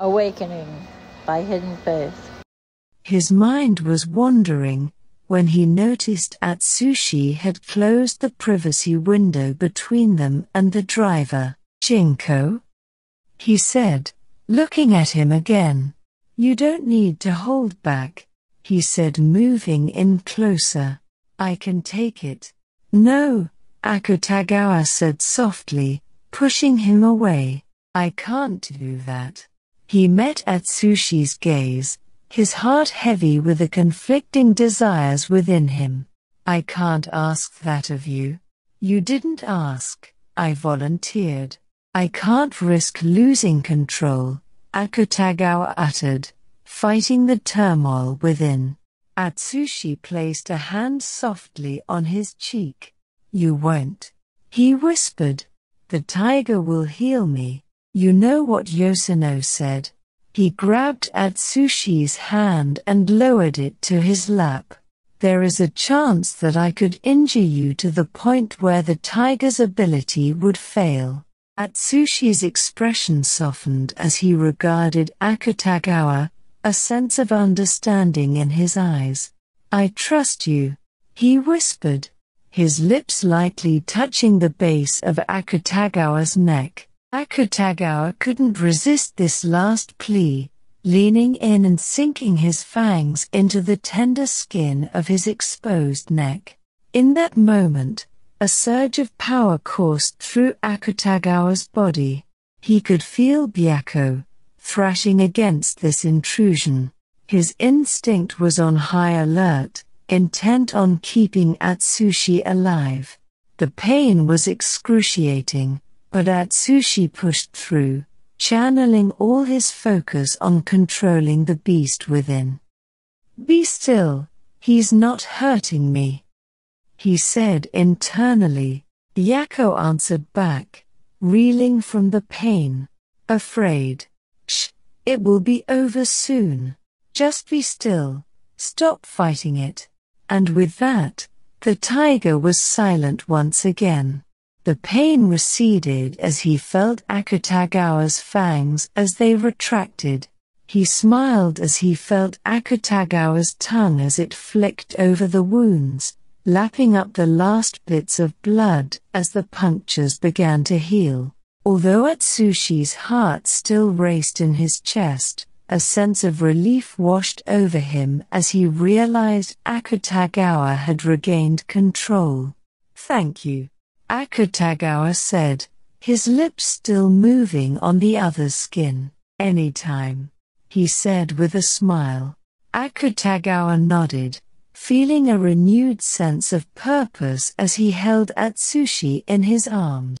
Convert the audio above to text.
Awakening by Hidden Faith. His mind was wandering when he noticed Atsushi had closed the privacy window between them and the driver. Jinko? He said, looking at him again. You don't need to hold back, he said, moving in closer. I can take it. No, Akutagawa said softly, pushing him away. I can't do that. He met Atsushi's gaze, his heart heavy with the conflicting desires within him. I can't ask that of you. You didn't ask, I volunteered. I can't risk losing control, Akutagawa uttered, fighting the turmoil within. Atsushi placed a hand softly on his cheek. You won't. He whispered. The tiger will heal me. You know what Yoshino said. He grabbed Atsushi's hand and lowered it to his lap. There is a chance that I could injure you to the point where the tiger's ability would fail. Atsushi's expression softened as he regarded Akutagawa, a sense of understanding in his eyes. I trust you, he whispered, his lips lightly touching the base of Akutagawa's neck. Akutagawa couldn't resist this last plea, leaning in and sinking his fangs into the tender skin of his exposed neck. In that moment, a surge of power coursed through Akutagawa's body. He could feel Byakko, thrashing against this intrusion. His instinct was on high alert, intent on keeping Atsushi alive. The pain was excruciating, but Atsushi pushed through, channeling all his focus on controlling the beast within. Be still, he's not hurting me. He said internally. Byakko answered back, reeling from the pain, afraid. Shh, it will be over soon. Just be still, stop fighting it. And with that, the tiger was silent once again. The pain receded as he felt Akutagawa's fangs as they retracted. He smiled as he felt Akutagawa's tongue as it flicked over the wounds, lapping up the last bits of blood as the punctures began to heal. Although Atsushi's heart still raced in his chest, a sense of relief washed over him as he realized Akutagawa had regained control. Thank you. Akutagawa said, his lips still moving on the other's skin. Anytime, he said with a smile. Akutagawa nodded, feeling a renewed sense of purpose as he held Atsushi in his arms.